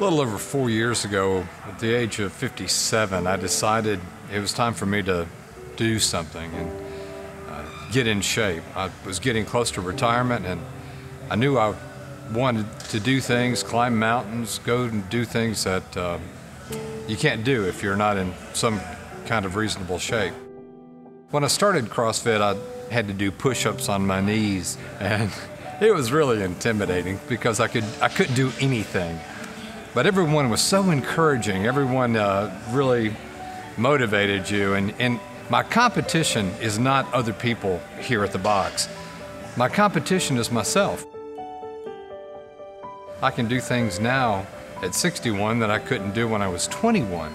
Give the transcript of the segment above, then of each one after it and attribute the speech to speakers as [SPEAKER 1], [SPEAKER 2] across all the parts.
[SPEAKER 1] A little over four years ago, at the age of 57, I decided it was time for me to do something and uh, get in shape. I was getting close to retirement and I knew I wanted to do things, climb mountains, go and do things that uh, you can't do if you're not in some kind of reasonable shape. When I started CrossFit, I had to do push-ups on my knees and it was really intimidating because I could I couldn't do anything. But everyone was so encouraging. Everyone uh, really motivated you. And, and my competition is not other people here at the box. My competition is myself. I can do things now at 61 that I couldn't do when I was 21.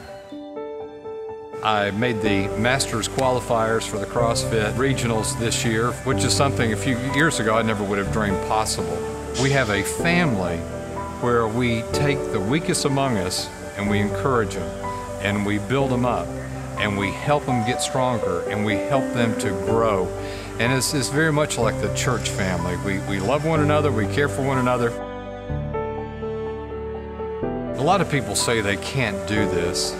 [SPEAKER 1] I made the Masters qualifiers for the CrossFit Regionals this year, which is something a few years ago I never would have dreamed possible. We have a family where we take the weakest among us and we encourage them and we build them up and we help them get stronger and we help them to grow. And it's, it's very much like the church family. We, we love one another, we care for one another. A lot of people say they can't do this.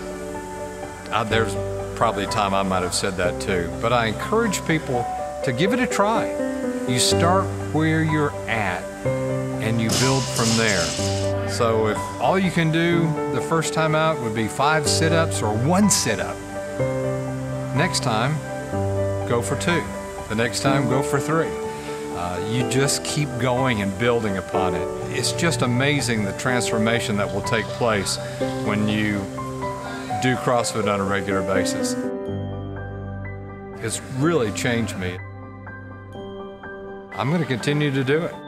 [SPEAKER 1] Uh, there's probably a time I might have said that too. But I encourage people to give it a try. You start where you're at and you build from there. So if all you can do the first time out would be five sit-ups or one sit-up, next time, go for two. The next time, go for three. Uh, you just keep going and building upon it. It's just amazing the transformation that will take place when you do CrossFit on a regular basis. It's really changed me. I'm going to continue to do it.